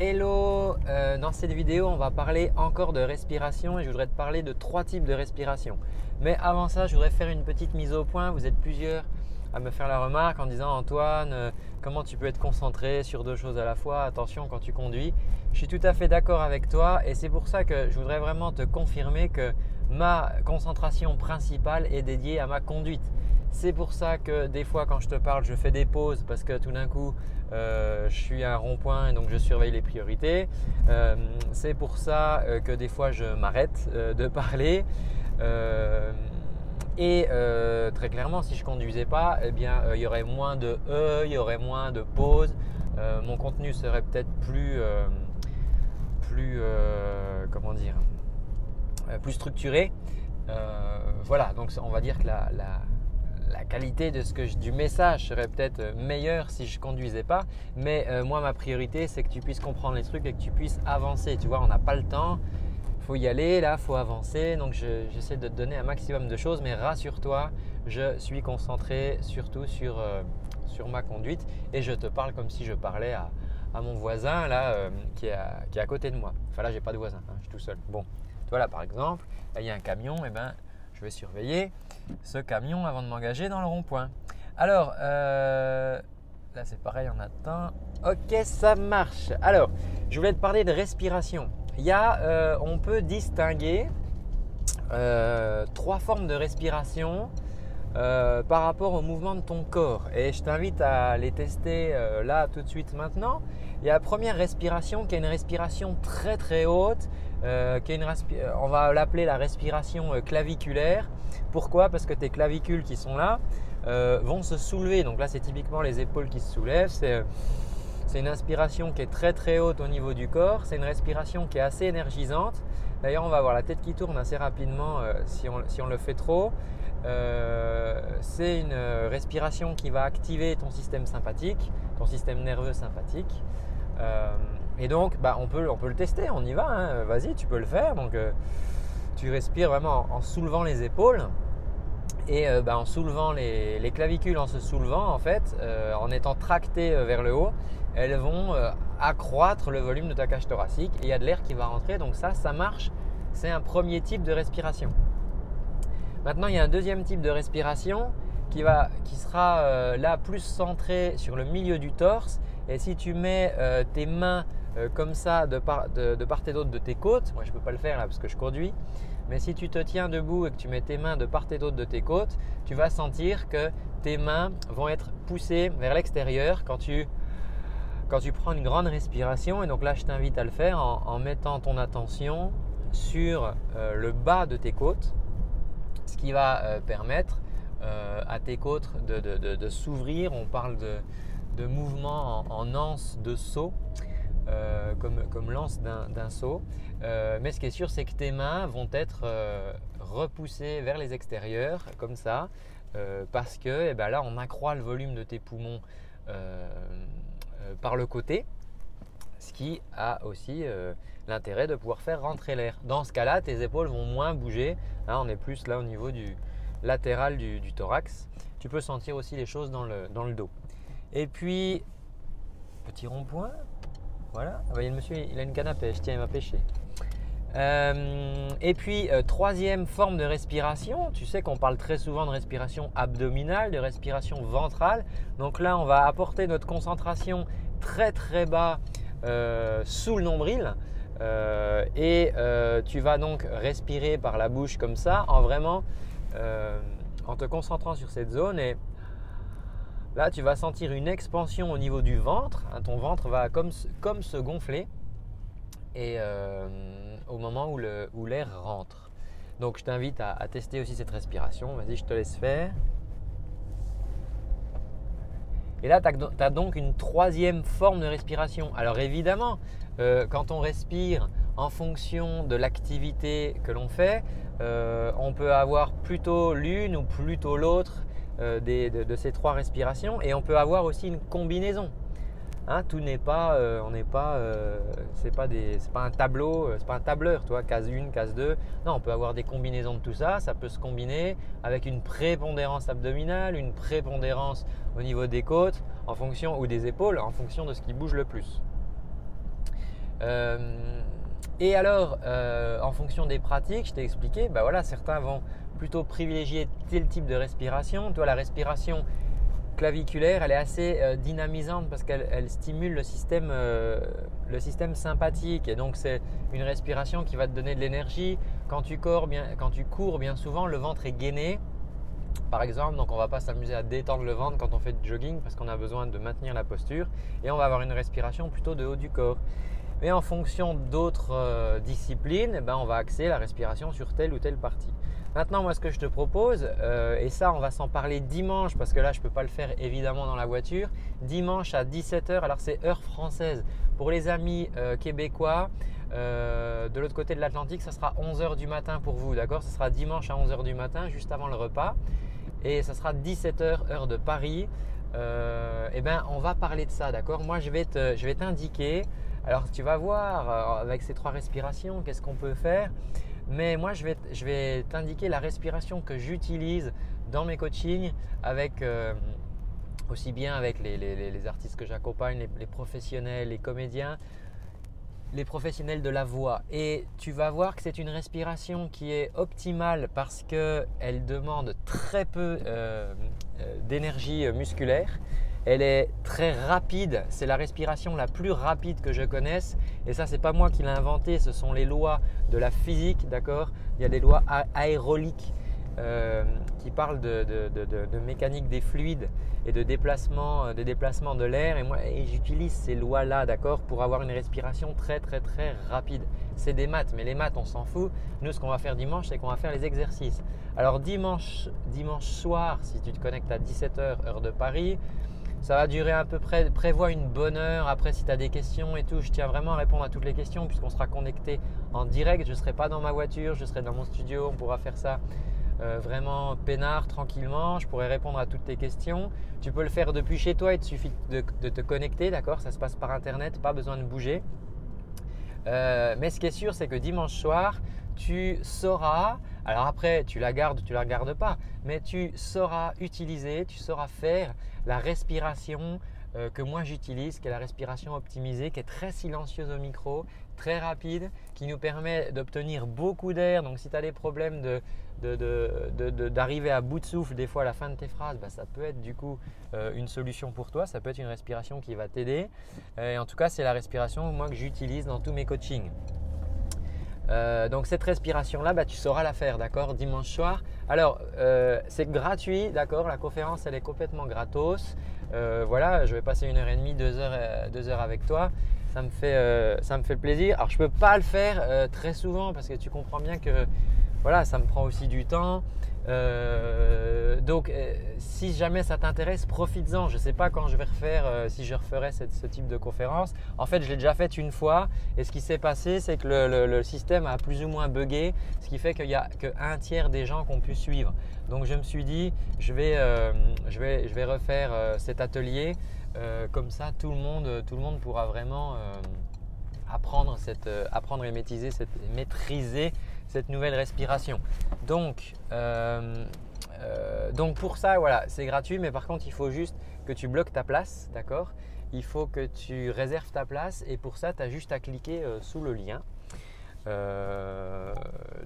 Hello, euh, dans cette vidéo on va parler encore de respiration et je voudrais te parler de trois types de respiration. Mais avant ça je voudrais faire une petite mise au point, vous êtes plusieurs à me faire la remarque en disant Antoine, euh, comment tu peux être concentré sur deux choses à la fois? Attention quand tu conduis. Je suis tout à fait d'accord avec toi et c'est pour ça que je voudrais vraiment te confirmer que ma concentration principale est dédiée à ma conduite. C'est pour ça que des fois quand je te parle, je fais des pauses parce que tout d'un coup, euh, je suis à un rond-point et donc je surveille les priorités. Euh, c'est pour ça que des fois, je m'arrête de parler. Et très clairement, si je conduisais pas, eh bien, il y aurait moins de E, il y aurait moins de pauses. mon contenu serait peut-être plus, plus comment dire, plus structuré. voilà, donc on va dire que la la qualité de ce que du message serait peut-être euh, meilleure si je conduisais pas. Mais euh, moi, ma priorité, c'est que tu puisses comprendre les trucs et que tu puisses avancer. Tu vois, on n'a pas le temps. Il faut y aller, là, il faut avancer. Donc, j'essaie de te donner un maximum de choses. Mais rassure-toi, je suis concentré surtout sur, euh, ma conduite. Et je te parle comme si je parlais à, mon voisin, là, qui, est à, qui, est à, côté de moi. Enfin, là, j'ai pas de voisin, hein, je suis tout seul. Bon, voilà, par exemple, là, il y a un camion. Et eh ben, je vais surveiller ce camion avant de m'engager dans le rond-point. Alors, euh, là c'est pareil, on attend. Ok, ça marche. Alors, je voulais te parler de respiration. Il y a, euh, on peut distinguer euh, trois formes de respiration par rapport au mouvement de ton corps. Et je t'invite à les tester là tout de suite maintenant. Il y a la première respiration qui est une respiration très très haute, une on va l'appeler la respiration claviculaire. Pourquoi? Parce que tes clavicules qui sont là euh, vont se soulever. Donc là, c'est typiquement les épaules qui se soulèvent. Une inspiration qui est très très haute au niveau du corps. C'est une respiration qui est assez énergisante. D'ailleurs, on va avoir la tête qui tourne assez rapidement euh, si, on, le fait trop. Euh, c'est une respiration qui va activer ton système sympathique, ton système nerveux sympathique. et donc, bah, on, peut, on peut le tester, on y va. Hein. Vas-y, tu peux le faire. Donc, tu respires vraiment en, soulevant les épaules et euh, bah, en soulevant les, clavicules, en se soulevant en fait, euh, en étant tracté euh, vers le haut, elles vont accroître le volume de ta cage thoracique et il y a de l'air qui va rentrer. Donc ça, ça marche. C'est un premier type de respiration. Maintenant, il y a un deuxième type de respiration qui, va, qui sera là plus centré sur le milieu du torse. Et si tu mets tes mains euh, comme ça de part, et d'autre de tes côtes. Moi, je ne peux pas le faire là parce que je conduis. Mais si tu te tiens debout et que tu mets tes mains de part et d'autre de tes côtes, tu vas sentir que tes mains vont être poussées vers l'extérieur quand tu, quand tu prends une grande respiration. Et donc là, je t'invite à le faire en, mettant ton attention sur euh, le bas de tes côtes, ce qui va euh, permettre à tes côtes de, s'ouvrir. On parle de, mouvement en, en anse de saut. Euh, comme, lance d'un saut. Euh, mais ce qui est sûr, c'est que tes mains vont être euh, repoussées vers les extérieurs, comme ça, parce que eh ben là, on accroît le volume de tes poumons par le côté, ce qui a aussi l'intérêt de pouvoir faire rentrer l'air. Dans ce cas-là, tes épaules vont moins bouger. On est plus là au niveau du latéral du, du thorax. Tu peux sentir aussi les choses dans le, dans le dos. Et puis, petit rond-point, voilà, vous voyez le monsieur, il a une canne à pêche, tiens, il m'a pêché. Euh, et puis, euh, troisième forme de respiration, tu sais qu'on parle très souvent de respiration abdominale, de respiration ventrale. Donc là, on va apporter notre concentration très très bas euh, sous le nombril. et tu vas donc respirer par la bouche comme ça, en vraiment en te concentrant sur cette zone et Là, tu vas sentir une expansion au niveau du ventre. Hein, ton ventre va comme, se gonfler et euh, au moment où l'air rentre. Donc, je t'invite à, tester aussi cette respiration. Vas-y, je te laisse faire. Et là, tu as, donc une troisième forme de respiration. Alors évidemment, euh, quand on respire en fonction de l'activité que l'on fait, euh, on peut avoir plutôt l'une ou plutôt l'autre euh, de, ces trois respirations et on peut avoir aussi une combinaison. Hein, tout n'est pas, euh, on n'est pas, euh, c'est pas des, c'est pas un tableau, c'est pas un tableur, toi, case 1, case 2. Non, on peut avoir des combinaisons de tout ça. Ça peut se combiner avec une prépondérance abdominale, une prépondérance au niveau des côtes, en fonction ou des épaules, en fonction de ce qui bouge le plus. Et alors, en fonction des pratiques, je t'ai expliqué, bah voilà, certains vont plutôt privilégier tel type de respiration. Toi, la respiration claviculaire, elle est assez euh, dynamisante parce qu'elle stimule le système, euh, le système sympathique. Et donc, c'est une respiration qui va te donner de l'énergie. Quand, tu cours, bien, quand tu cours, bien souvent, le ventre est gainé. Par exemple, donc on ne va pas s'amuser à détendre le ventre quand on fait du jogging parce qu'on a besoin de maintenir la posture et on va avoir une respiration plutôt de haut du corps. Mais en fonction d'autres euh, disciplines, eh ben, on va axer la respiration sur telle ou telle partie. Maintenant, moi, ce que je te propose, euh, et ça, on va s'en parler dimanche, parce que là, je ne peux pas le faire évidemment dans la voiture, dimanche à 17h, alors c'est heure française. Pour les amis euh, québécois, de l'autre côté de l'Atlantique, ça sera 11h du matin pour vous, d'accord? Ce sera dimanche à 11h du matin, juste avant le repas. Et ça sera 17h, heure de Paris. eh bien, on va parler de ça, d'accord? Moi, je vais t'indiquer. Alors, tu vas voir avec ces trois respirations, qu'est-ce qu'on peut faire mais moi, je vais, t'indiquer la respiration que j'utilise dans mes coachings avec euh, aussi bien avec les, artistes que j'accompagne, les, professionnels, les comédiens, les professionnels de la voix. Et tu vas voir que c'est une respiration qui est optimale parce qu'elle demande très peu euh, euh, d'énergie musculaire. Elle est très rapide, c'est la respiration la plus rapide que je connaisse. Et ça, c'est pas moi qui l'ai inventé, ce sont les lois de la physique, d'accord? Il y a des lois aéroliques euh, qui parlent de, mécanique des fluides et de déplacement, euh, de, l'air. Et moi, j'utilise ces lois-là, d'accord, pour avoir une respiration très, très, très rapide. C'est des maths, mais les maths, on s'en fout. Nous, ce qu'on va faire dimanche, c'est qu'on va faire les exercices. Alors, dimanche, dimanche soir, si tu te connectes à 17h, heure de Paris, ça va durer à peu près, prévois une bonne heure. Après, si tu as des questions et tout, je tiens vraiment à répondre à toutes les questions puisqu'on sera connecté en direct. Je ne serai pas dans ma voiture, je serai dans mon studio. On pourra faire ça euh, vraiment peinard, tranquillement. Je pourrai répondre à toutes tes questions. Tu peux le faire depuis chez toi, il te suffit de, te connecter, d'accord? Ça se passe par Internet, pas besoin de bouger. Euh, mais ce qui est sûr, c'est que dimanche soir, tu sauras, alors après, tu la gardes tu la gardes pas, mais tu sauras utiliser, tu sauras faire la respiration euh, que moi j'utilise, qui est la respiration optimisée, qui est très silencieuse au micro, très rapide, qui nous permet d'obtenir beaucoup d'air. Donc si tu as des problèmes d'arriver à bout de souffle des fois à la fin de tes phrases, bah, ça peut être du coup euh, une solution pour toi, ça peut être une respiration qui va t'aider. Et en tout cas, c'est la respiration moi que j'utilise dans tous mes coachings. Euh, donc cette respiration-là, bah, tu sauras la faire, d'accord, dimanche soir. Alors, euh, c'est gratuit, d'accord, la conférence, elle est complètement gratos. Euh, voilà, je vais passer une heure et demie, deux heures, deux heures avec toi. Ça me, fait, ça me fait plaisir. Alors, je ne peux pas le faire très souvent parce que tu comprends bien que voilà, ça me prend aussi du temps. Euh, donc, euh, si jamais ça t'intéresse, profites-en. Je ne sais pas quand je vais refaire, euh, si je referai ce type de conférence. En fait, je l'ai déjà fait une fois. Et ce qui s'est passé, c'est que le, système a plus ou moins buggé, ce qui fait qu'il n'y a qu'un tiers des gens qui ont pu suivre. Donc, je me suis dit, je vais, je vais, je vais refaire cet atelier. comme ça, tout le monde, tout le monde pourra vraiment apprendre, cette, apprendre et maîtriser cette, maîtriser cette nouvelle respiration. Donc, euh, euh, donc pour ça, voilà, c'est gratuit, mais par contre, il faut juste que tu bloques ta place, d'accord? Il faut que tu réserves ta place et pour ça, tu as juste à cliquer euh, sous le lien.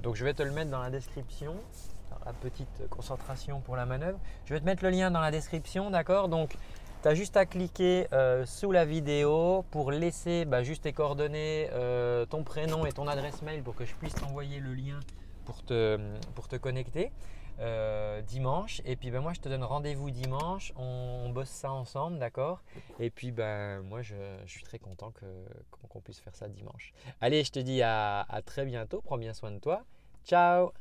donc je vais te le mettre dans la description. la petite concentration pour la manœuvre. Je vais te mettre le lien dans la description, d'accord? Donc tu as juste à cliquer euh, sous la vidéo pour laisser bah, juste tes coordonnées, euh, ton prénom et ton adresse mail pour que je puisse t'envoyer le lien pour te, pour te connecter euh, dimanche. Et puis ben, moi je te donne rendez-vous dimanche, on, bosse ça ensemble, d'accord? Et puis ben, moi je, suis très content qu'on puisse faire ça dimanche. Allez, je te dis à très bientôt, prends bien soin de toi. Ciao